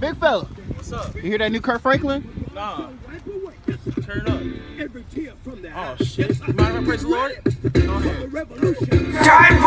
Big fella. What's up? You hear that new Kirk Franklin? Nah. Turn up. Every tear from the Oh shit. You mind if I praise the Lord? Go ahead.